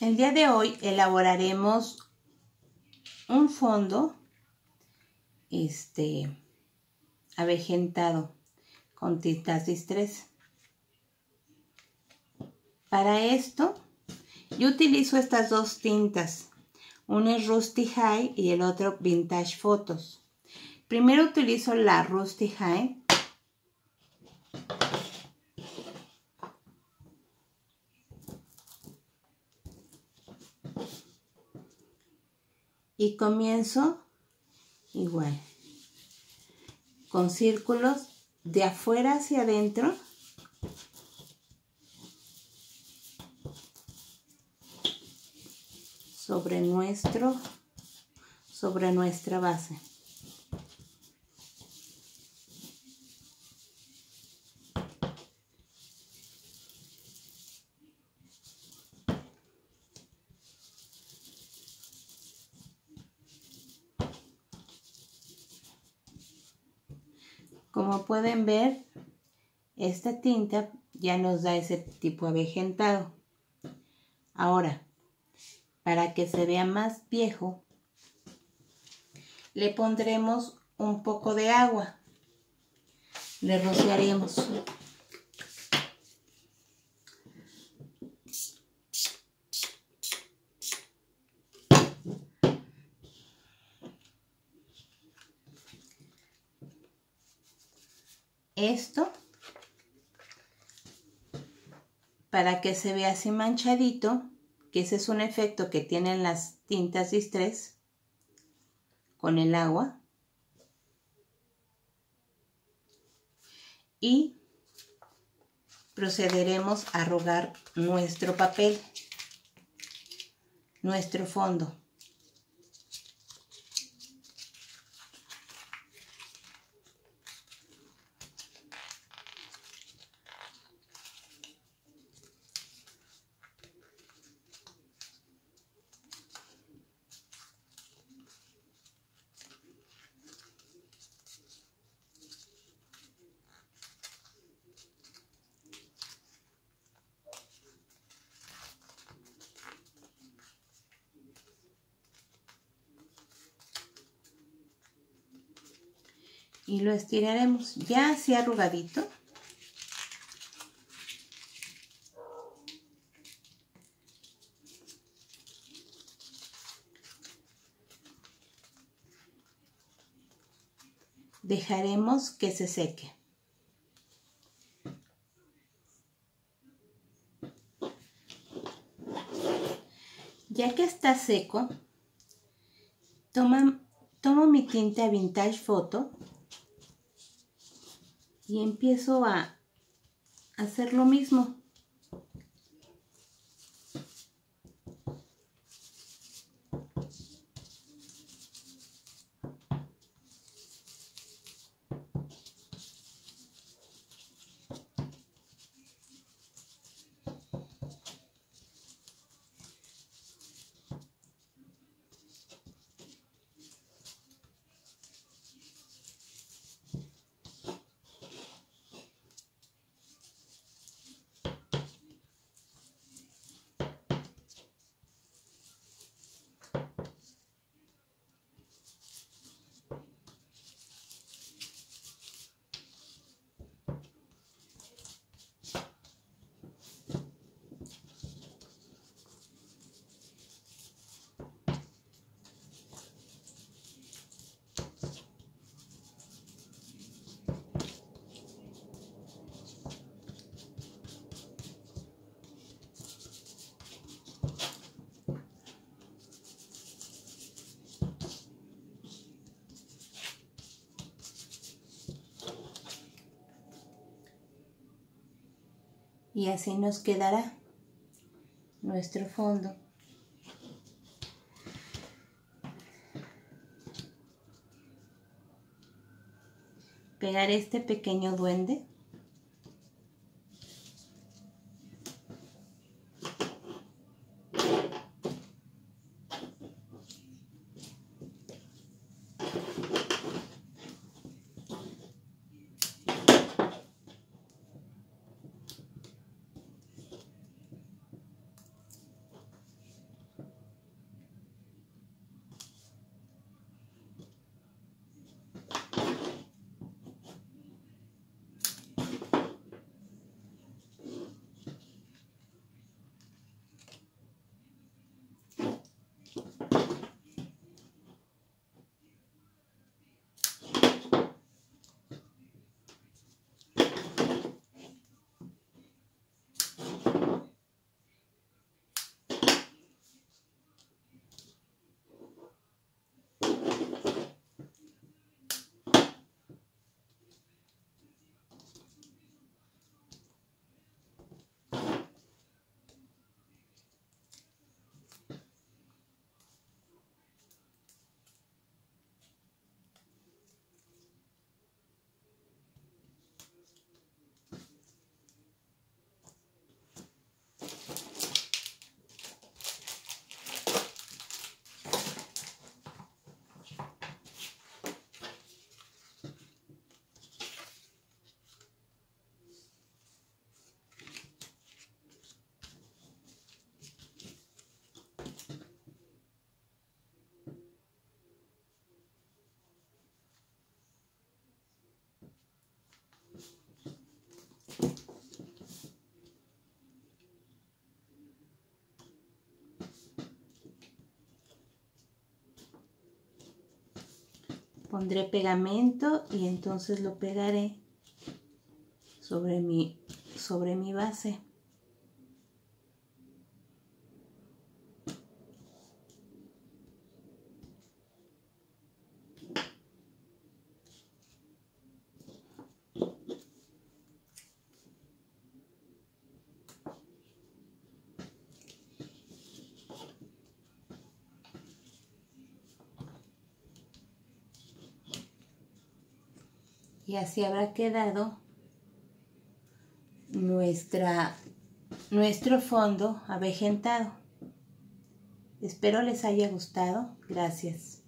El día de hoy elaboraremos un fondo este avejentado con tintas distress. Para esto yo utilizo estas dos tintas. Uno es Rusty High y el otro Vintage Photos. Primero utilizo la Rusty High. Y comienzo igual, con círculos de afuera hacia adentro. sobre nuestro sobre nuestra base. Como pueden ver, esta tinta ya nos da ese tipo avejentado. Ahora, para que se vea más viejo, le pondremos un poco de agua. Le rociaremos. Esto para que se vea así manchadito, que ese es un efecto que tienen las tintas distress con el agua. Y procederemos a arrugar nuestro papel, nuestro fondo. Y lo estiraremos ya así arrugadito. Dejaremos que se seque. Ya que está seco, tomo mi tinta Vintage Photo y empiezo a hacer lo mismo. Y así nos quedará nuestro fondo. Pegar este pequeño duende Pondré pegamento y entonces lo pegaré sobre mi, sobre mi base. Y así habrá quedado nuestra, nuestro fondo avejentado. Espero les haya gustado. Gracias.